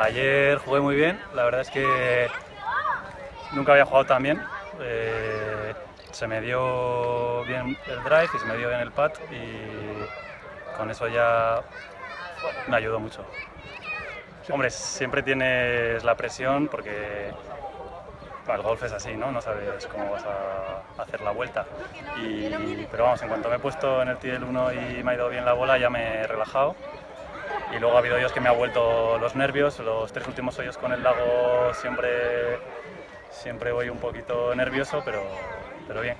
Ayer jugué muy bien, la verdad es que nunca había jugado tan bien. Eh, se me dio bien el drive y se me dio bien el pad y con eso ya me ayudó mucho. Hombre, siempre tienes la presión porque el golf es así, ¿no? No sabes cómo vas a hacer la vuelta. pero vamos, en cuanto me he puesto en el TL 1 y me ha ido bien la bola, ya me he relajado. Y luego ha habido hoyos que me ha vuelto los nervios. Los tres últimos hoyos con el lago siempre, siempre voy un poquito nervioso, pero, pero bien.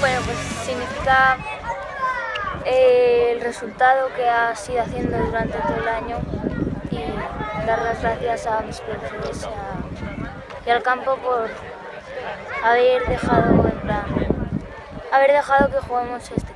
Bueno, pues significa eh, el resultado que has ido haciendo durante todo el año y dar las gracias a mis profesores y al campo por haber dejado en plan, haber dejado que juguemos este.